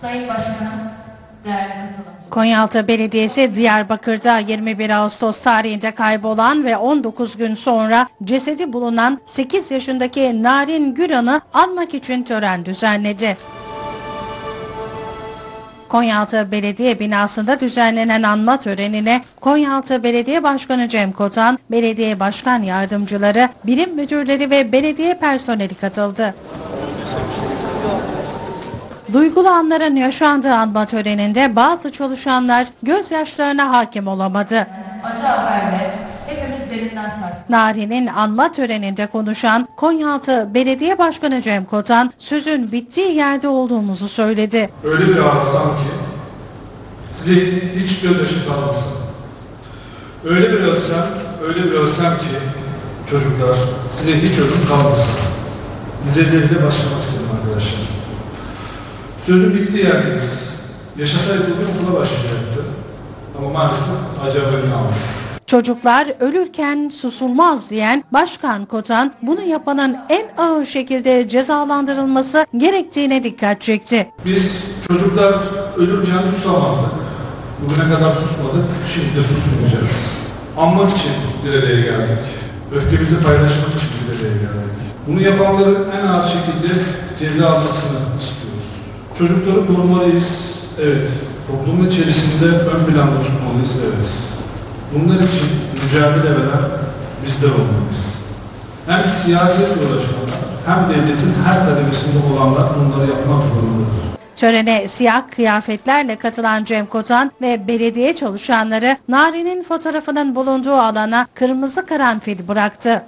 Sayın Başkanım, değerli katılımcılar. Konyaaltı Belediyesi Diyarbakır'da 21 Ağustos tarihinde kaybolan ve 19 gün sonra cesedi bulunan 8 yaşındaki Narin Güran'ı anmak için tören düzenledi. Konyaaltı Belediye binasında düzenlenen anma törenine Konyaaltı Belediye Başkanı Cem Kotan, belediye başkan yardımcıları, birim müdürleri ve belediye personeli katıldı. Duygulu anların yaşandığı anma töreninde bazı çalışanlar gözyaşlarına hakim olamadı. Acı haberle hepimiz derinden sarsıldık. Nari'nin anma töreninde konuşan Konyaaltı Belediye Başkanı Cem Kotan, sözün bittiği yerde olduğumuzu söyledi. Öyle bir ağlasam ki size hiç gözyaşı kalmasın. Öyle bir ölsem, öyle bir ölsem ki çocuklar size hiç ölüm kalmasın. Dizeleriyle başlamak istedim arkadaşlar. Sözün bittiği yerdeyiz. Yaşasaydı bugün okula başlayacaktı. Ama maalesef acaba önüne almadı. Çocuklar ölürken susulmaz diyen Başkan Kotan, bunu yapanın en ağır şekilde cezalandırılması gerektiğine dikkat çekti. Biz çocuklar ölürken susamazdık. Bugüne kadar susmadık, şimdi de susmayacağız. Anmak için bir araya geldik. Öfkemizi paylaşmak için bir araya geldik. Bunu yapanların en ağır şekilde ceza almasını. Çocukları korumalıyız, evet. Toplumun içerisinde ön planda tutmalıyız, evet. Bunlar için mücadele veren bizler olmalıyız. Hem siyasetle uğraşanlar hem devletin her kademesinde olanlar bunları yapmak zorundadır. Törene siyah kıyafetlerle katılan Cem Kotan ve belediye çalışanları Nari'nin fotoğrafının bulunduğu alana kırmızı karanfil bıraktı.